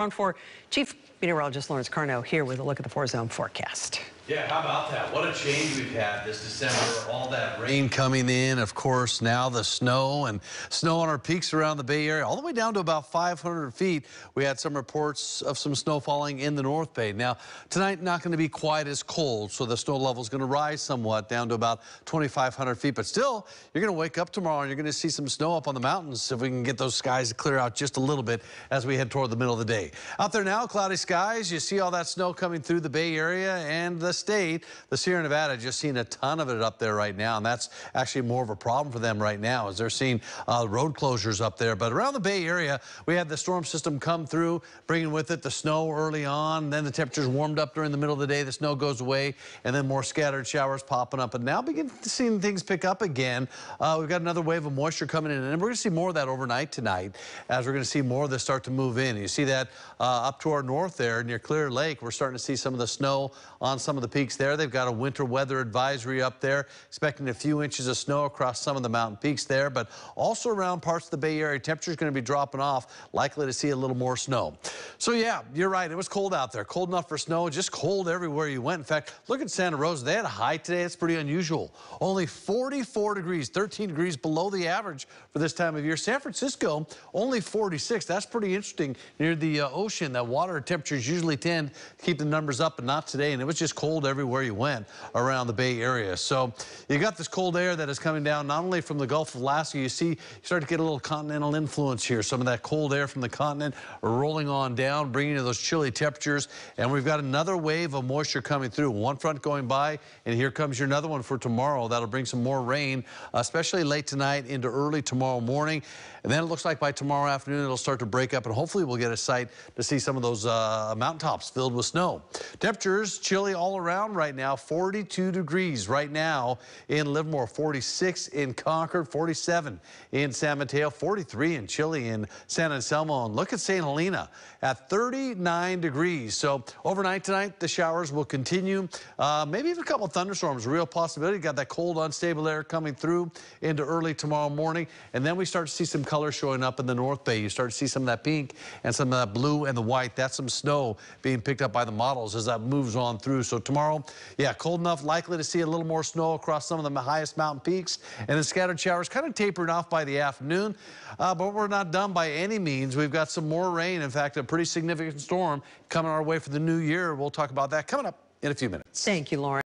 On for Chief Meteorologist Lawrence Karnow here with a look at the four zone forecast. Yeah, how about that? What a change we've had this December. All that rain coming in, of course, now the snow and snow on our peaks around the Bay Area, all the way down to about 500 feet. We had some reports of some snow falling in the North Bay. Now, tonight not going to be quite as cold, so the snow level is going to rise somewhat down to about 2,500 feet. But still, you're going to wake up tomorrow and you're going to see some snow up on the mountains if we can get those skies to clear out just a little bit as we head toward the middle of the day. Out there now, cloudy skies. You see all that snow coming through the Bay Area and the state. The Sierra Nevada just seeing a ton of it up there right now, and that's actually more of a problem for them right now as they're seeing uh, road closures up there. But around the Bay Area, we had the storm system come through, bringing with it the snow early on. Then the temperatures warmed up during the middle of the day. The snow goes away, and then more scattered showers popping up. And now begin to seeing things pick up again. Uh, we've got another wave of moisture coming in, and we're going to see more of that overnight tonight as we're going to see more of this start to move in. You see that uh, up to our north there near Clear Lake. We're starting to see some of the snow on some of the peaks there. They've got a winter weather advisory up there, expecting a few inches of snow across some of the mountain peaks there, but also around parts of the Bay Area. Temperature's going to be dropping off, likely to see a little more snow. So yeah, you're right. It was cold out there. Cold enough for snow, just cold everywhere you went. In fact, look at Santa Rosa. They had a high today. It's pretty unusual. Only 44 degrees, 13 degrees below the average for this time of year. San Francisco, only 46. That's pretty interesting near the uh, ocean. That water temperatures usually tend to keep the numbers up, but not today. And it was just cold everywhere you went around the Bay Area. So you got this cold air that is coming down not only from the Gulf of Alaska, you see, you start to get a little continental influence here. Some of that cold air from the continent rolling on down, bringing in those chilly temperatures. And we've got another wave of moisture coming through. One front going by, and here comes your another one for tomorrow. That'll bring some more rain, especially late tonight into early tomorrow morning. And then it looks like by tomorrow afternoon, it'll start to break up, and hopefully we'll get a sight to see some of those uh, mountaintops filled with snow. Temperatures chilly all around right now, 42 degrees right now in Livermore, 46 in Concord, 47 in San Mateo, 43 in Chile in San Anselmo. And look at St. Helena at 39 degrees. So overnight tonight, the showers will continue. Uh, maybe even a couple thunderstorms, real possibility. Got that cold, unstable air coming through into early tomorrow morning. And then we start to see some color showing up in the North Bay. You start to see some of that pink and some of that blue and the white. That's some snow being picked up by the models as that moves on through. So tomorrow, yeah, cold enough, likely to see a little more snow across some of the highest mountain peaks. And the scattered showers kind of tapering off by the afternoon. Uh, but we're not done by any means. We've got some more rain. In fact, a pretty significant storm coming our way for the new year. We'll talk about that coming up in a few minutes. Thank you, Lauren.